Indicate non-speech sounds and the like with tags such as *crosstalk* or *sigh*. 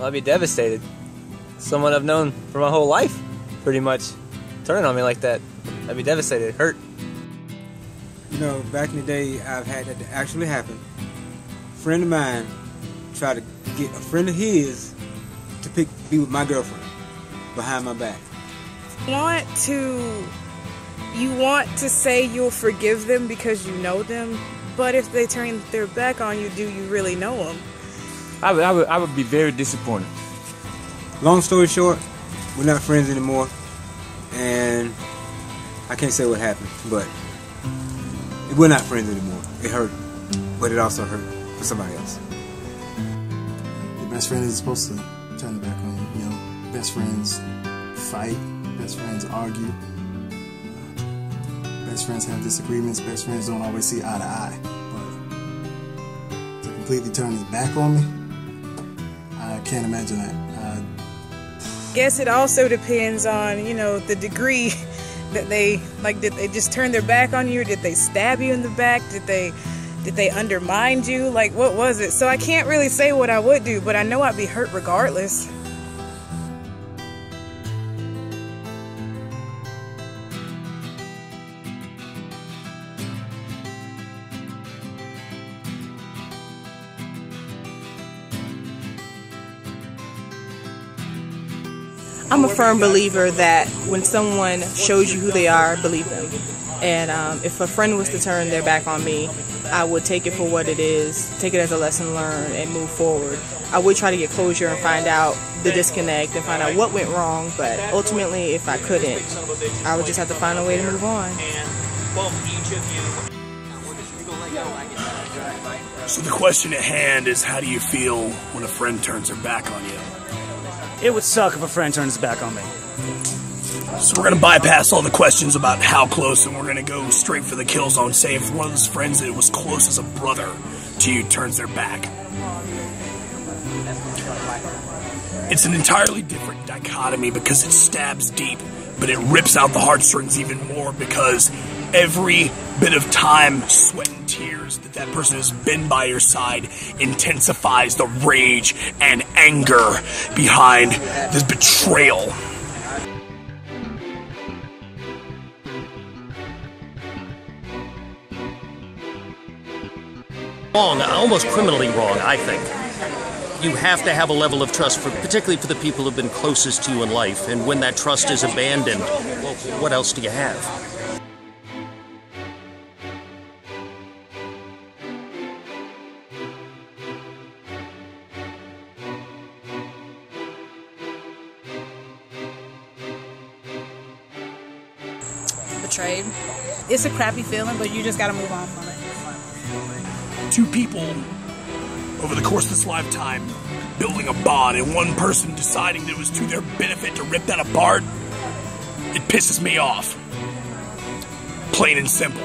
I'd be devastated. Someone I've known for my whole life, pretty much, turning on me like that. I'd be devastated, hurt. You know, back in the day, I've had that actually happen. A friend of mine tried to get a friend of his to pick be with my girlfriend behind my back. Want to you want to say you'll forgive them because you know them, but if they turn their back on you, do you really know them? I would, I would, I would be very disappointed. Long story short, we're not friends anymore, and I can't say what happened, but we're not friends anymore. It hurt, but it also hurt for somebody else. Your best friend is supposed to turn their back on you. You know, best friends fight, best friends argue, uh, best friends have disagreements, best friends don't always see eye to eye. But to completely turn his back on me, I can't imagine that. I Guess it also depends on, you know, the degree *laughs* that they like did they just turn their back on you did they stab you in the back? Did they did they undermine you? Like what was it? So I can't really say what I would do, but I know I'd be hurt regardless. I'm a firm believer that when someone shows you who they are, believe them. And um, if a friend was to turn their back on me, I would take it for what it is, take it as a lesson learned, and move forward. I would try to get closure and find out the disconnect and find out what went wrong, but ultimately, if I couldn't, I would just have to find a way to move on. So the question at hand is how do you feel when a friend turns their back on you? It would suck if a friend turns his back on me. So we're gonna bypass all the questions about how close and we're gonna go straight for the kill zone. Say if one of those friends that was close as a brother to you turns their back. It's an entirely different dichotomy because it stabs deep, but it rips out the heartstrings even more because every bit of time, sweat, and tears that that person has been by your side intensifies the rage and anger behind this betrayal. wrong, almost criminally wrong, I think. You have to have a level of trust, for, particularly for the people who've been closest to you in life. And when that trust is abandoned, well, what else do you have? Betrayed. It's a crappy feeling, but you just gotta move on from it. Two people over the course of this lifetime building a bond and one person deciding that it was to their benefit to rip that apart, it pisses me off. Plain and simple.